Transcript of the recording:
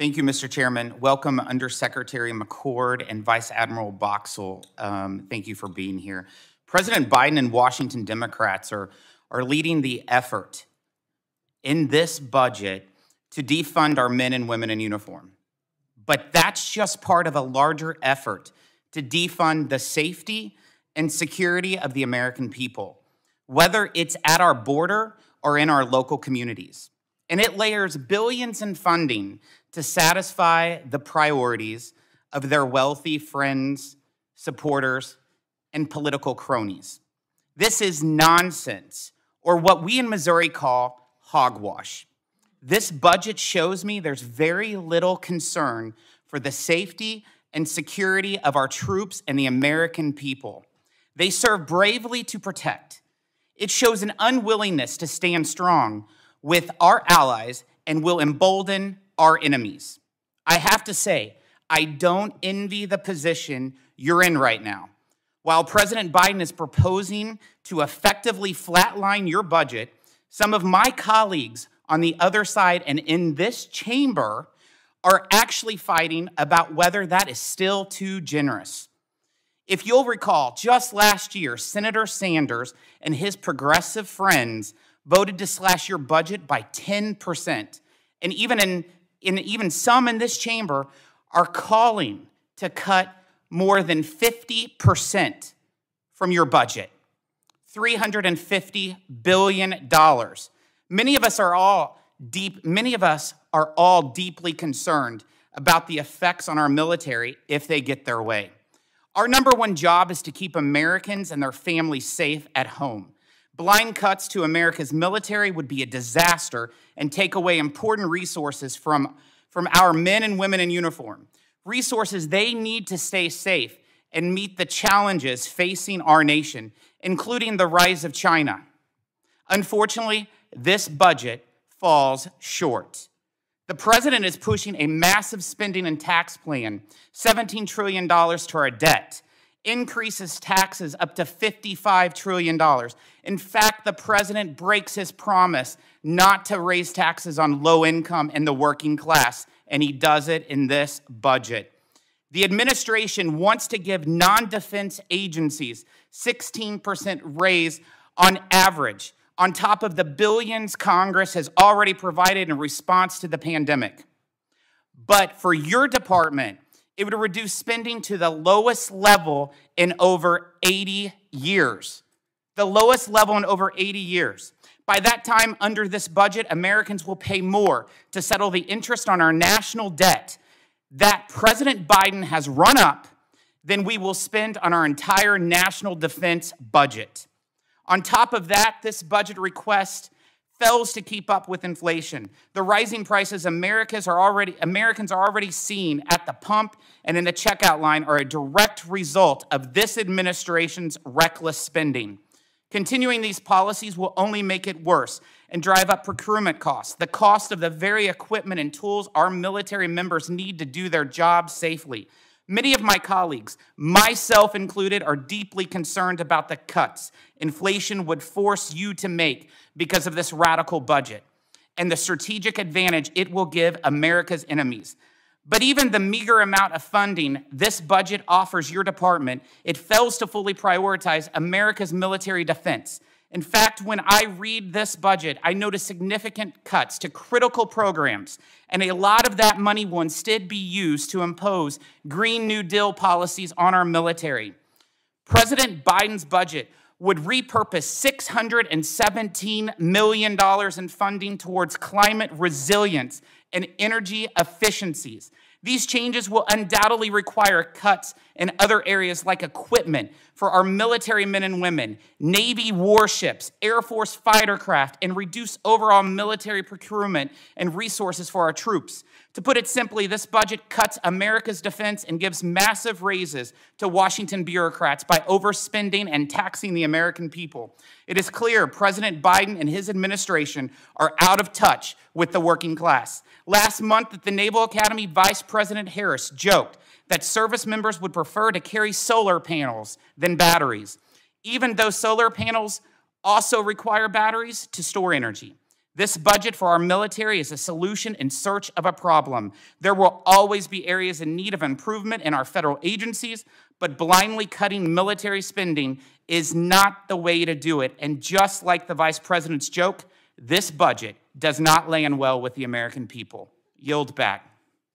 Thank you, Mr. Chairman. Welcome, Undersecretary McCord and Vice Admiral Boxall. Um, thank you for being here. President Biden and Washington Democrats are, are leading the effort in this budget to defund our men and women in uniform. But that's just part of a larger effort to defund the safety and security of the American people, whether it's at our border or in our local communities. And it layers billions in funding to satisfy the priorities of their wealthy friends, supporters, and political cronies. This is nonsense, or what we in Missouri call hogwash. This budget shows me there's very little concern for the safety and security of our troops and the American people. They serve bravely to protect. It shows an unwillingness to stand strong with our allies and will embolden our enemies. I have to say, I don't envy the position you're in right now. While President Biden is proposing to effectively flatline your budget, some of my colleagues on the other side and in this chamber are actually fighting about whether that is still too generous. If you'll recall, just last year, Senator Sanders and his progressive friends voted to slash your budget by 10%. And even in, in even some in this chamber are calling to cut more than 50% from your budget. $350 billion. Many of us are all deep, many of us are all deeply concerned about the effects on our military if they get their way. Our number one job is to keep Americans and their families safe at home. Blind cuts to America's military would be a disaster and take away important resources from, from our men and women in uniform, resources they need to stay safe and meet the challenges facing our nation, including the rise of China. Unfortunately, this budget falls short. The president is pushing a massive spending and tax plan, $17 trillion to our debt, increases taxes up to $55 trillion. In fact, the president breaks his promise not to raise taxes on low income and the working class, and he does it in this budget. The administration wants to give non defense agencies 16% raise on average, on top of the billions Congress has already provided in response to the pandemic. But for your department, it would reduce spending to the lowest level in over 80 years. The lowest level in over 80 years. By that time, under this budget, Americans will pay more to settle the interest on our national debt that President Biden has run up than we will spend on our entire national defense budget. On top of that, this budget request fails to keep up with inflation. The rising prices Americans are already, Americans are already seeing at the pump and in the checkout line are a direct result of this administration's reckless spending. Continuing these policies will only make it worse and drive up procurement costs, the cost of the very equipment and tools our military members need to do their jobs safely. Many of my colleagues, myself included, are deeply concerned about the cuts inflation would force you to make because of this radical budget and the strategic advantage it will give America's enemies. But even the meager amount of funding this budget offers your department, it fails to fully prioritize America's military defense in fact, when I read this budget, I notice significant cuts to critical programs, and a lot of that money will instead be used to impose Green New Deal policies on our military. President Biden's budget would repurpose $617 million in funding towards climate resilience and energy efficiencies. These changes will undoubtedly require cuts in other areas like equipment for our military men and women, Navy warships, Air Force fighter craft, and reduce overall military procurement and resources for our troops. To put it simply, this budget cuts America's defense and gives massive raises to Washington bureaucrats by overspending and taxing the American people. It is clear President Biden and his administration are out of touch with the working class. Last month at the Naval Academy, Vice President Harris joked that service members would prefer to carry solar panels than batteries, even though solar panels also require batteries to store energy. This budget for our military is a solution in search of a problem. There will always be areas in need of improvement in our federal agencies, but blindly cutting military spending is not the way to do it. And just like the vice president's joke, this budget does not land well with the American people. Yield back.